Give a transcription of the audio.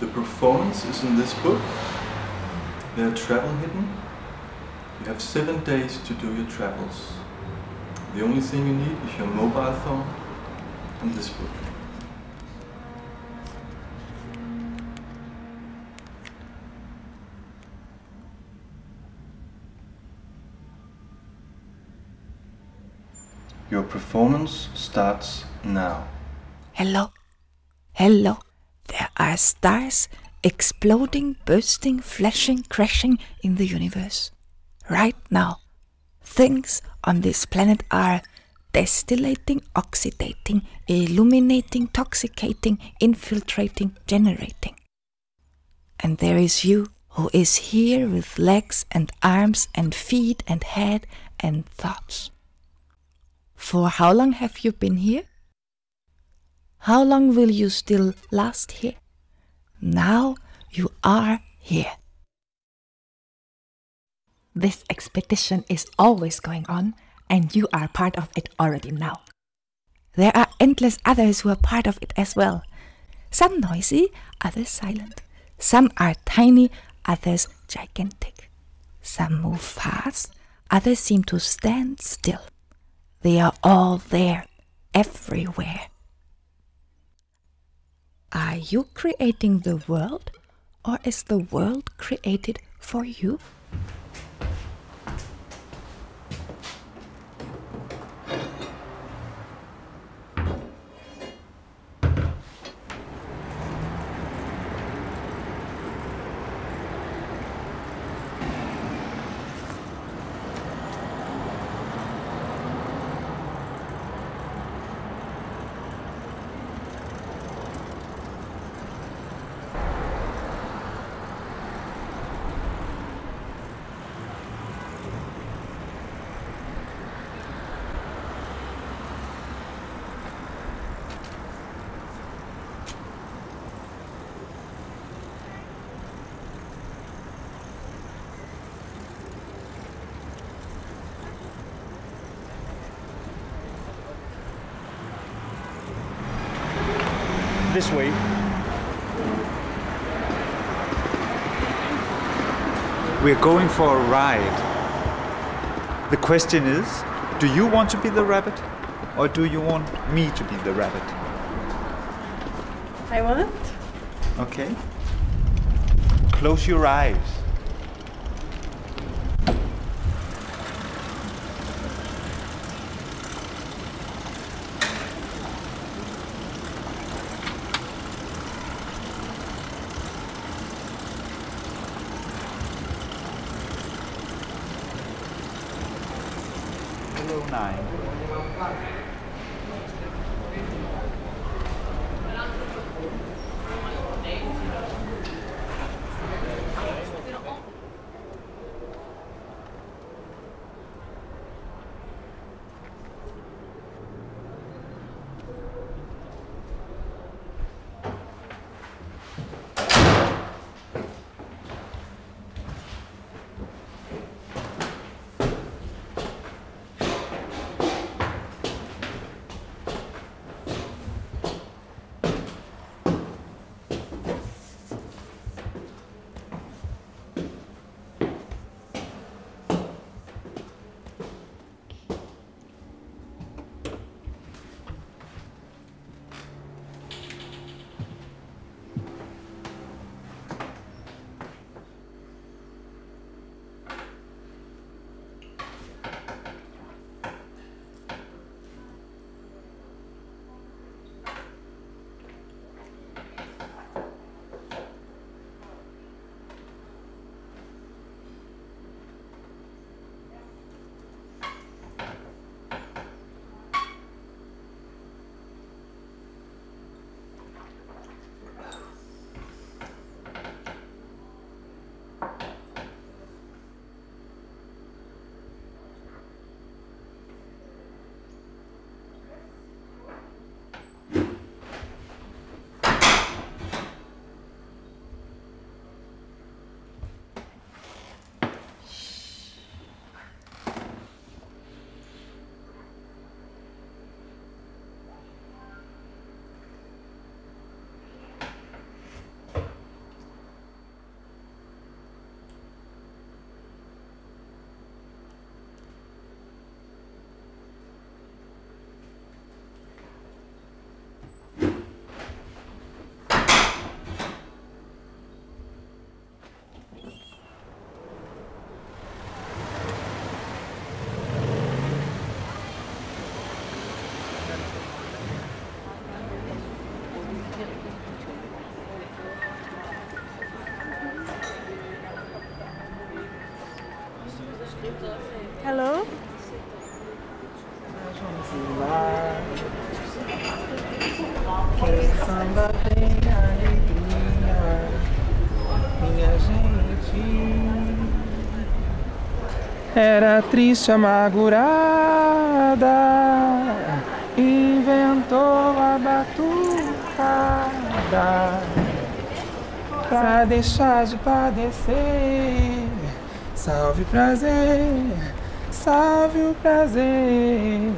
The performance is in this book. They're travel hidden. You have seven days to do your travels. The only thing you need is your mobile phone and this book. Your performance starts now. Hello. Hello. There are stars exploding, bursting, flashing, crashing in the universe. Right now, things on this planet are distillating, oxidating, illuminating, toxicating, infiltrating, generating. And there is you who is here with legs and arms and feet and head and thoughts. For how long have you been here? How long will you still last here? Now you are here. This expedition is always going on, and you are part of it already now. There are endless others who are part of it as well. Some noisy, others silent. Some are tiny, others gigantic. Some move fast, others seem to stand still. They are all there, everywhere. Are you creating the world, or is the world created for you? This way. We're going for a ride. The question is, do you want to be the rabbit or do you want me to be the rabbit? I want. Okay. Close your eyes. Oh nine. Hello? Nós vamos ir lá. Que samba tem alegria, minha gente. Era triste, amargurada, inventou a batucada pra deixar de padecer. Salve prazer salve o prazer.